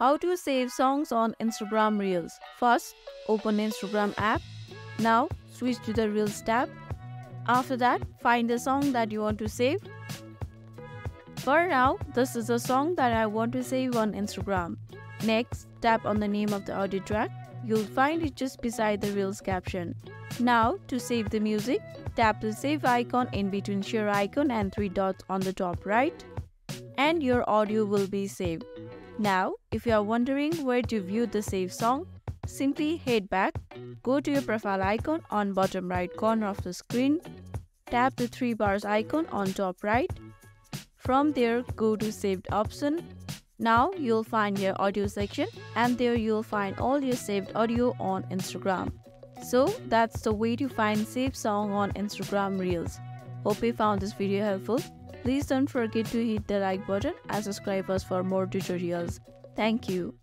How to save songs on Instagram Reels. First, open Instagram app. Now, switch to the Reels tab. After that, find the song that you want to save. For now, this is the song that I want to save on Instagram. Next, tap on the name of the audio track. You'll find it just beside the Reels caption. Now, to save the music, tap the save icon in between share icon and three dots on the top right and your audio will be saved. Now, if you are wondering where to view the saved song, simply head back, go to your profile icon on bottom right corner of the screen, tap the three bars icon on top right. From there, go to saved option. Now you'll find your audio section and there you'll find all your saved audio on Instagram. So that's the way to find saved song on Instagram Reels. Hope you found this video helpful. Please don't forget to hit the like button and subscribe us for more tutorials. Thank you.